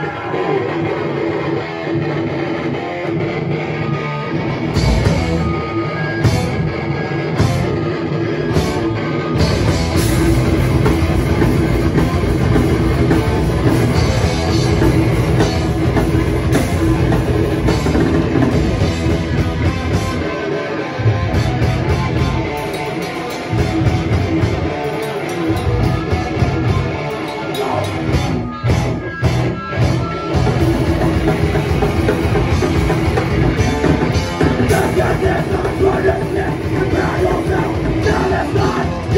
¡Gracias! God!